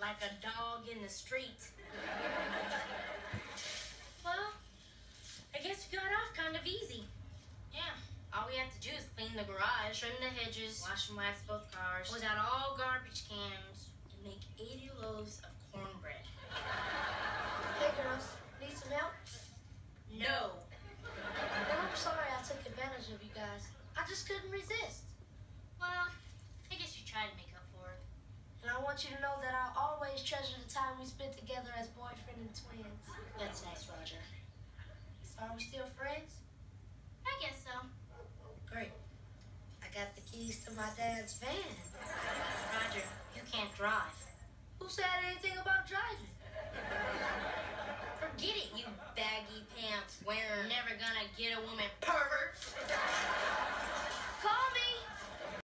like a dog in the street. well, I guess we got off kind of easy. Yeah. All we have to do is clean the garage, trim the hedges, wash and wax both cars, close out all garbage cans, and make 80 loaves of cornbread. Hey girls, need some help? No. Well, I'm sorry I took advantage of you guys. I just couldn't resist. Well, I guess you tried to make up for it. And I want you to know that I'll always treasure the time we spent together as boyfriend and twins. That's nice, Roger. So are we still friends? I guess so. Great. I got the keys to my dad's van. Roger, you can't drive. Who said anything about driving? Forget it, you baggy pants wearer. Never gonna get a woman pervert.